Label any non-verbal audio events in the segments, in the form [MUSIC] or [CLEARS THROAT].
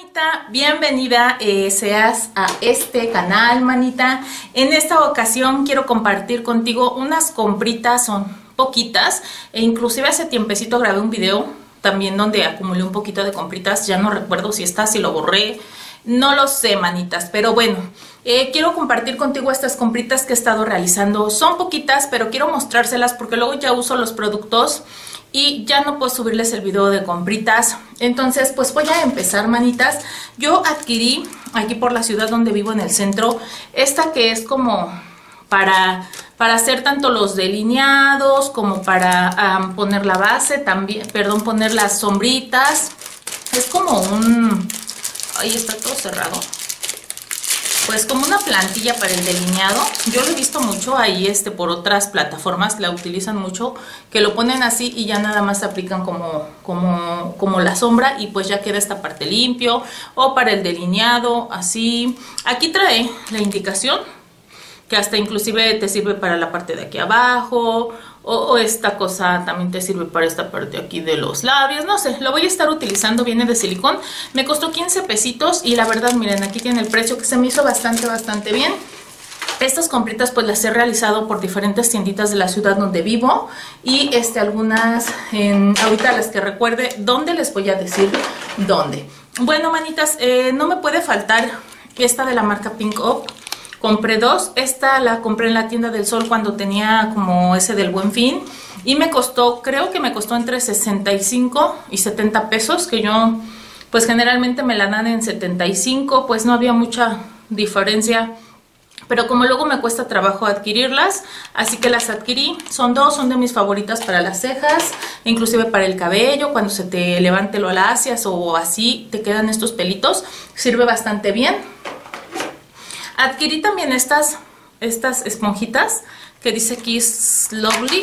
manita, bienvenida eh, seas a este canal manita. En esta ocasión quiero compartir contigo unas compritas, son poquitas e inclusive hace tiempecito grabé un video también donde acumulé un poquito de compritas, ya no recuerdo si está, si lo borré, no lo sé manitas, pero bueno, eh, quiero compartir contigo estas compritas que he estado realizando. Son poquitas, pero quiero mostrárselas porque luego ya uso los productos y ya no puedo subirles el video de compritas. Entonces, pues voy a empezar, manitas. Yo adquirí aquí por la ciudad donde vivo en el centro, esta que es como para, para hacer tanto los delineados como para poner la base, también, perdón, poner las sombritas. Es como un... Ahí está todo cerrado pues como una plantilla para el delineado. Yo lo he visto mucho ahí este por otras plataformas, la utilizan mucho, que lo ponen así y ya nada más aplican como, como, como la sombra y pues ya queda esta parte limpio. O para el delineado, así. Aquí trae la indicación que hasta inclusive te sirve para la parte de aquí abajo o, esta cosa también te sirve para esta parte aquí de los labios, no sé, lo voy a estar utilizando, viene de silicón, me costó 15 pesitos y la verdad miren aquí tiene el precio que se me hizo bastante bastante bien. Estas compritas pues las he realizado por diferentes tienditas de la ciudad donde vivo y este algunas en, ahorita las que recuerde dónde les voy a decir dónde. Bueno manitas, eh, no me puede faltar esta de la marca Pink Up Compré dos. Esta la compré en la tienda del sol cuando tenía como ese del buen fin. Y me costó, creo que me costó entre 65 y 70 pesos. Que yo, pues generalmente me la dan en 75. Pues no había mucha diferencia. Pero como luego me cuesta trabajo adquirirlas, así que las adquirí. Son dos, son de mis favoritas para las cejas, inclusive para el cabello, cuando se te levante lo alacias o así te quedan estos pelitos. Sirve bastante bien. Adquirí también estas, estas esponjitas que dice Kiss Lovely.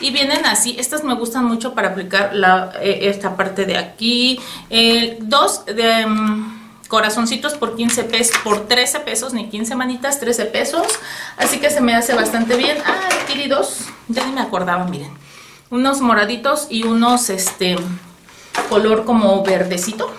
Y vienen así, estas me gustan mucho para aplicar la, eh, esta parte de aquí. Dos de mm, corazoncitos por 15 pesos, por 13 pesos, ni 15 manitas, 13 pesos. Así que se me hace bastante bien. Ah, adquirí dos, ya ni me acordaba, miren. Unos moraditos y unos, este, color como verdecito.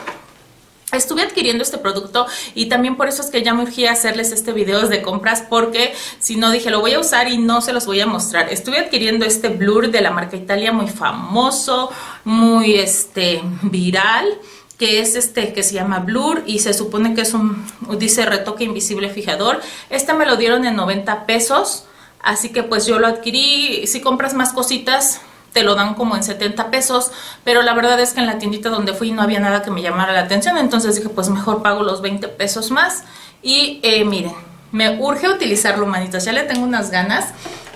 Estuve adquiriendo este producto y también por eso es que ya me urgí a hacerles este video de compras porque si no dije lo voy a usar y no se los voy a mostrar. Estuve adquiriendo este blur de la marca Italia muy famoso, muy este viral que es este que se llama Blur y se supone que es un, dice retoque invisible fijador. Este me lo dieron en 90 pesos, así que pues yo lo adquirí. Si compras más cositas, te lo dan como en 70 pesos, pero la verdad es que en la tiendita donde fui no había nada que me llamara la atención, entonces dije pues mejor pago los 20 pesos más y eh, miren, me urge utilizarlo manitas, ya le tengo unas ganas,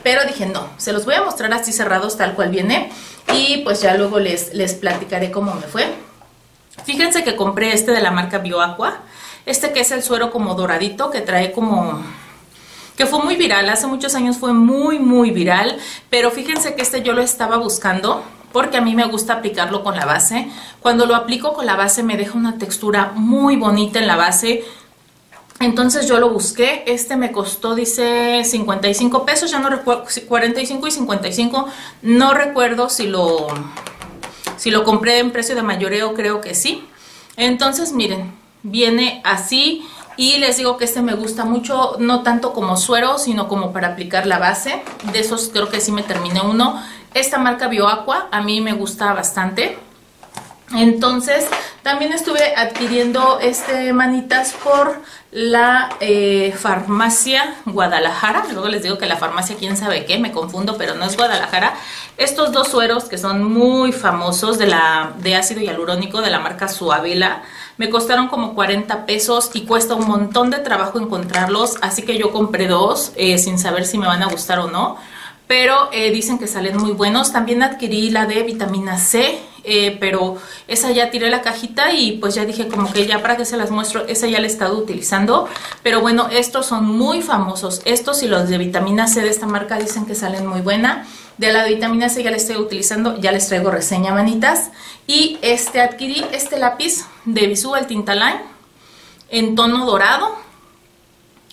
pero dije no, se los voy a mostrar así cerrados tal cual viene y pues ya luego les, les platicaré cómo me fue. Fíjense que compré este de la marca BioAqua, este que es el suero como doradito que trae como que fue muy viral, hace muchos años fue muy muy viral, pero fíjense que este yo lo estaba buscando porque a mí me gusta aplicarlo con la base. Cuando lo aplico con la base me deja una textura muy bonita en la base, entonces yo lo busqué, este me costó, dice 55 pesos, ya no recuerdo, 45 y 55, no recuerdo si lo, si lo compré en precio de mayoreo, creo que sí. Entonces miren, viene así, y les digo que este me gusta mucho, no tanto como suero, sino como para aplicar la base. De esos creo que sí me terminé uno. Esta marca BioAqua a mí me gusta bastante. Entonces, también estuve adquiriendo este manitas por la eh, farmacia Guadalajara. Luego les digo que la farmacia quién sabe qué, me confundo, pero no es Guadalajara. Estos dos sueros que son muy famosos de, la, de ácido hialurónico de la marca Suavela me costaron como 40 pesos y cuesta un montón de trabajo encontrarlos, así que yo compré dos eh, sin saber si me van a gustar o no. Pero eh, dicen que salen muy buenos. También adquirí la de vitamina C, eh, pero esa ya tiré la cajita y pues ya dije como que ya para que se las muestro, esa ya la he estado utilizando. Pero bueno, estos son muy famosos. Estos y los de vitamina C de esta marca dicen que salen muy buena. De la de vitamina C ya la estoy utilizando, ya les traigo reseña manitas. Y este adquirí este lápiz de Bisú, el Tintaline, en tono dorado.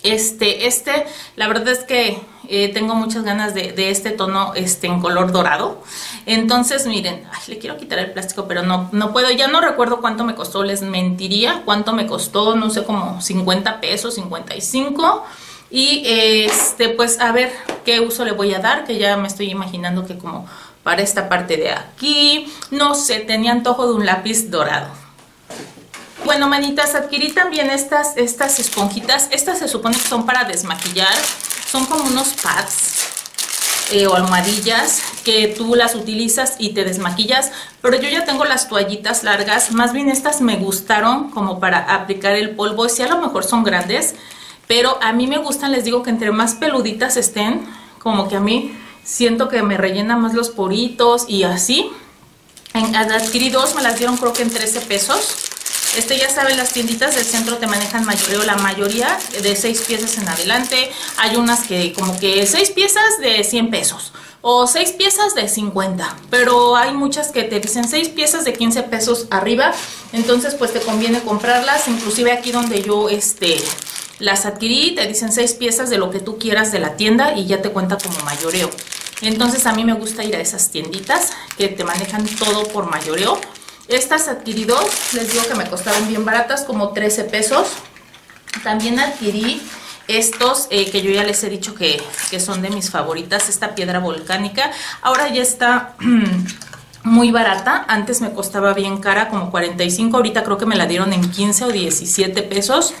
Este, este, la verdad es que eh, tengo muchas ganas de, este tono este, en color dorado. Entonces, miren, le quiero quitar el plástico, pero no, no puedo. Ya no recuerdo cuánto me costó, les mentiría cuánto me costó, no sé, como 50 pesos, 55. Y este, pues a ver qué uso le voy a dar, que ya me estoy imaginando que como para esta parte de aquí, no sé, tenía antojo de un lápiz dorado. Bueno, manitas, adquirí también estas, estas esponjitas. Estas se supone que son para desmaquillar. Son como unos pads eh, o almohadillas que tú las utilizas y te desmaquillas. Pero yo ya tengo las toallitas largas. Más bien estas me gustaron como para aplicar el polvo. Sí, a lo mejor son grandes. Pero a mí me gustan, les digo que entre más peluditas estén, como que a mí siento que me rellena más los poritos y así. En, adquirí dos, me las dieron creo que en 13 pesos. Este ya saben, las tienditas del centro te manejan mayoreo, la mayoría de 6 piezas en adelante. Hay unas que como que 6 piezas de 100 pesos o 6 piezas de 50, pero hay muchas que te dicen 6 piezas de 15 pesos arriba, entonces pues te conviene comprarlas, inclusive aquí donde yo este las adquirí, te dicen 6 piezas de lo que tú quieras de la tienda y ya te cuenta como mayoreo. Entonces a mí me gusta ir a esas tienditas que te manejan todo por mayoreo estas adquirí dos, les digo que me costaron bien baratas, como 13 pesos. También adquirí estos eh, que yo ya les he dicho que, son de mis favoritas, esta piedra volcánica. Ahora ya está [CLEARS THROAT] muy barata, antes me costaba bien cara, como 45, ahorita creo que me la dieron en 15 o 17 pesos.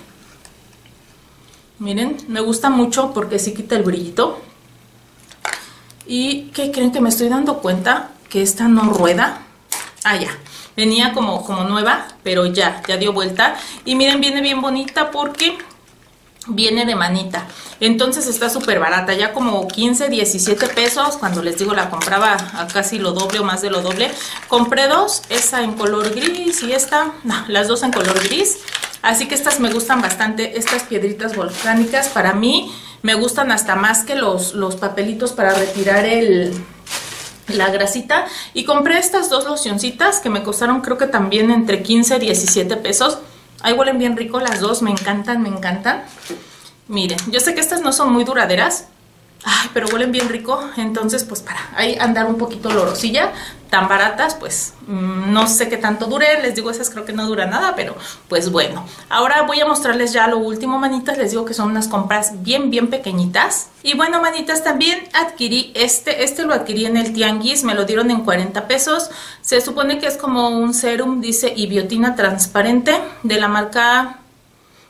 Miren, me gusta mucho porque sí quita el brillito. ¿Y qué creen que me estoy dando cuenta? Que esta no rueda. Ah, ya. Venía como, como nueva, pero ya, ya dio vuelta. Y miren, viene bien bonita porque viene de manita. Entonces está súper barata, ya como 15, 17 pesos. Cuando les digo la compraba a casi lo doble o más de lo doble. Compré dos, esa en color gris y esta, no, las dos en color gris. Así que estas me gustan bastante, estas piedritas volcánicas. Para mí me gustan hasta más que los, los papelitos para retirar el, la grasita y compré estas dos locioncitas que me costaron creo que también entre 15 y 17 pesos. Ahí huelen bien rico las dos, me encantan, me encantan. Miren, yo sé que estas no son muy duraderas, Ay, pero huelen bien rico, entonces pues para ahí andar un poquito lorosilla, tan baratas, pues mm, no sé qué tanto dure, les digo esas creo que no dura nada, pero pues bueno. Ahora voy a mostrarles ya lo último, manitas, les digo que son unas compras bien, bien pequeñitas. Y bueno, manitas, también adquirí este, este lo adquirí en el Tianguis, me lo dieron en 40 pesos. Se supone que es como un serum, dice, y biotina transparente de la marca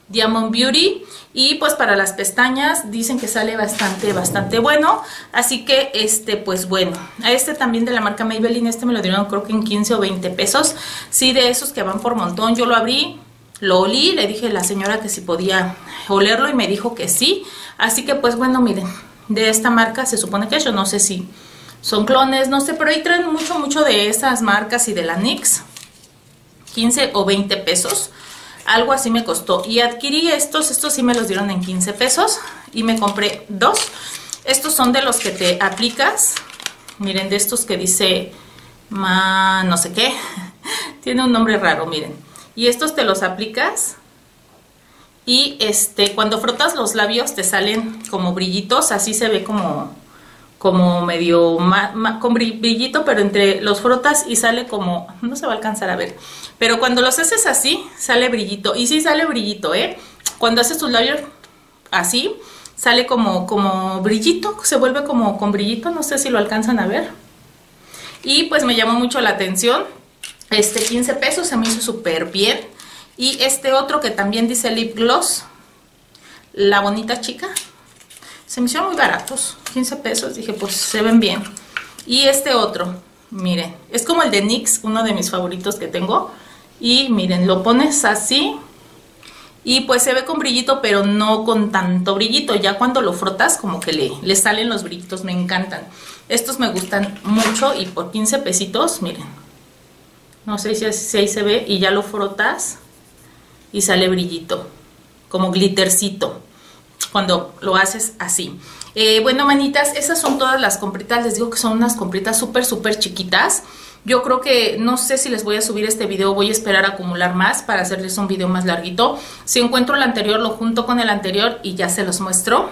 Diamond Beauty y pues para las pestañas dicen que sale bastante bastante bueno. Así que este pues bueno. Este también de la marca Maybelline este me lo dieron creo que en 15 o 20 pesos. Sí de esos que van por montón. Yo lo abrí lo olí le dije a la señora que si podía olerlo y me dijo que sí. Así que pues bueno miren de esta marca se supone que yo no sé si son clones no sé pero ahí traen mucho mucho de esas marcas y de la NYX 15 o 20 pesos algo así me costó. Y adquirí estos, estos sí me los dieron en 15 pesos. Y me compré dos. Estos son de los que te aplicas. Miren, de estos que dice ma, no sé qué. [LAUGHS] Tiene un nombre raro, miren. Y estos te los aplicas. Y este, cuando frotas los labios te salen como brillitos. Así se ve como como medio con brillito, pero entre los frotas y sale como, no se va a alcanzar a ver, pero cuando los haces así, sale brillito, y sí sale brillito, ¿eh? Cuando haces tus labios así, sale como, como brillito, se vuelve como con brillito, no sé si lo alcanzan a ver. Y pues me llamó mucho la atención, este 15 pesos se me hizo súper bien. Y este otro que también dice lip gloss, la bonita chica, se me hicieron muy baratos, 15 pesos. Dije, pues se ven bien. Y este otro, miren, es como el de NYX, uno de mis favoritos que tengo. Y miren, lo pones así y pues se ve con brillito, pero no con tanto brillito. Ya cuando lo frotas, como que le, le salen los brillitos, me encantan. Estos me gustan mucho y por 15 pesitos, miren. No sé si, si ahí se ve y ya lo frotas y sale brillito, como glittercito cuando lo haces así. Eh, bueno, manitas, esas son todas las compritas. Les digo que son unas compritas súper, súper chiquitas. Yo creo que no sé si les voy a subir este video, voy a esperar a acumular más para hacerles un video más larguito. Si encuentro el anterior, lo junto con el anterior y ya se los muestro.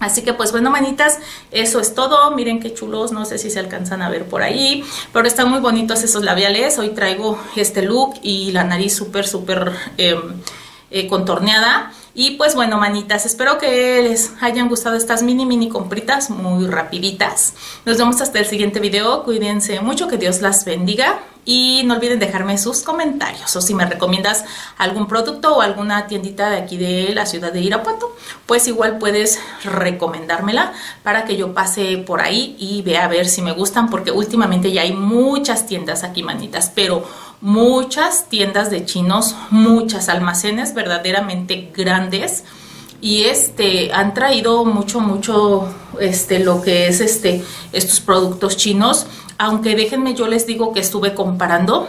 Así que pues bueno, manitas, eso es todo. Miren qué chulos, no sé si se alcanzan a ver por ahí, pero están muy bonitos esos labiales. Hoy traigo este look y la nariz súper, súper em, eh, contorneada. Y pues bueno, manitas, espero que les hayan gustado estas mini, mini compritas muy rapiditas. Nos vemos hasta el siguiente video. Cuídense mucho, que Dios las bendiga. Y no olviden dejarme sus comentarios o si me recomiendas algún producto o alguna tiendita de aquí de la ciudad de Irapuato, pues igual puedes recomendármela para que yo pase por ahí y vea a ver si me gustan porque últimamente ya hay muchas tiendas aquí, manitas, pero muchas tiendas de chinos, muchas almacenes verdaderamente grandes. Y este han traído mucho mucho este lo que es este estos productos chinos aunque déjenme yo les digo que estuve comparando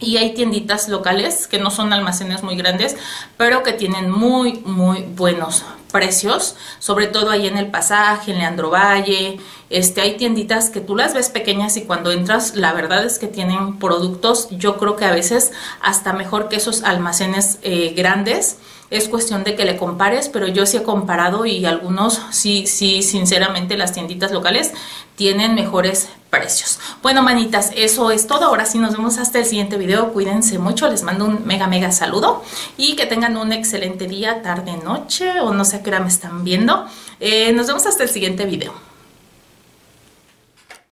y hay tienditas locales que no son almacenes muy grandes, pero que tienen muy, muy buenos precios, sobre todo ahí en el pasaje, en Leandro Valle, este, hay tienditas que tú las ves pequeñas y cuando entras la verdad es que tienen productos, yo creo que a veces hasta mejor que esos almacenes eh, grandes, es cuestión de que le compares, pero yo sí he comparado y algunos sí, sí, sinceramente las tienditas locales tienen mejores precios. Bueno, manitas, eso es todo. Ahora sí nos vemos hasta el siguiente video. Cuídense mucho, les mando un mega, mega saludo y que tengan un excelente día, tarde, noche o no sé a qué hora me están viendo. Eh, nos vemos hasta el siguiente video.